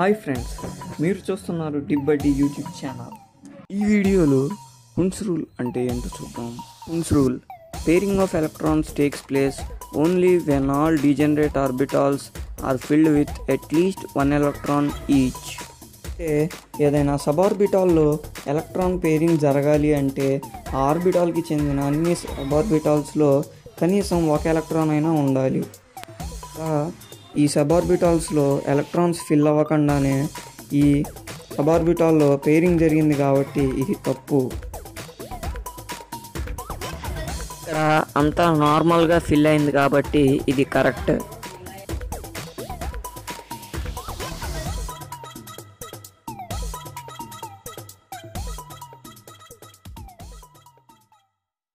Hi friends మీరు చూస్తున్నారు డిబ్బడ్డి YouTube channel. ఈ వీడియోలో హున్స్ రూల్ అంటే ఏంటో చూద్దాం. Hund's rule pairing of electrons takes place only when all degenerate orbitals are filled with at least one electron each అంటే ఏదైనా సబార్బిటాల్లో ఎలక్ట్రాన్ పేరింగ్ జరగాలి అంటే ఆ ఆర్బిటాల్కి చెందిన అన్ని సబార్బిటాల్స్లో కనీసం ఒక ఎలక్ట్రాన్ అయినా ఉండాలి. ఈ సబార్బిటాల్స్లో ఎలక్ట్రాన్స్ ఫిల్ అవ్వకుండానే ఈ సబార్బిటాల్లో పేరింగ్ జరిగింది కాబట్టి ఇది తప్పు. ఇక్కడ అంతా నార్మల్గా ఫిల్ అయింది కాబట్టి ఇది కరెక్ట్